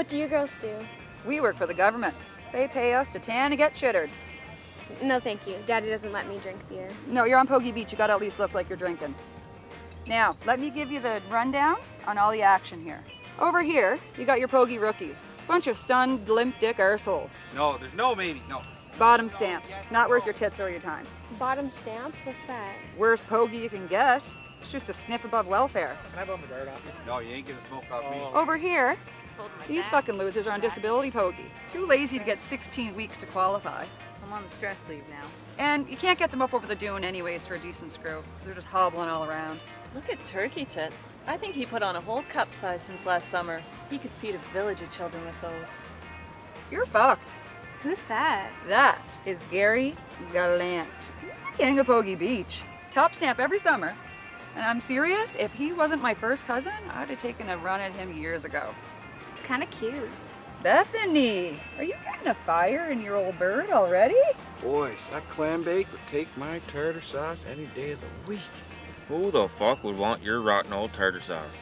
What do you girls do? We work for the government. They pay us to tan and get shittered. No, thank you. Daddy doesn't let me drink beer. No, you're on Pogey Beach. You gotta at least look like you're drinking. Now, let me give you the rundown on all the action here. Over here, you got your Pogey rookies. Bunch of stunned, limp dick arseholes. No, there's no maybe. No. Bottom stamps. Not worth your tits or your time. Bottom stamps? What's that? Worst Pogey you can get. It's just a sniff above welfare. Can I bum the dirt off you? No, you ain't getting smoke off me. Oh. Over here, these fucking losers are on disability Pogey. Too lazy to get 16 weeks to qualify. I'm on the stress leave now. And you can't get them up over the dune anyways for a decent screw, because they're just hobbling all around. Look at Turkey Tits. I think he put on a whole cup size since last summer. He could feed a village of children with those. You're fucked. Who's that? That is Gary Gallant. He's the king of Pogey Beach. Top stamp every summer. And I'm serious, if he wasn't my first cousin, I'd have taken a run at him years ago. It's kind of cute. Bethany, are you getting a fire in your old bird already? Boys, that clam bake would take my tartar sauce any day of the week. Who the fuck would want your rotten old tartar sauce?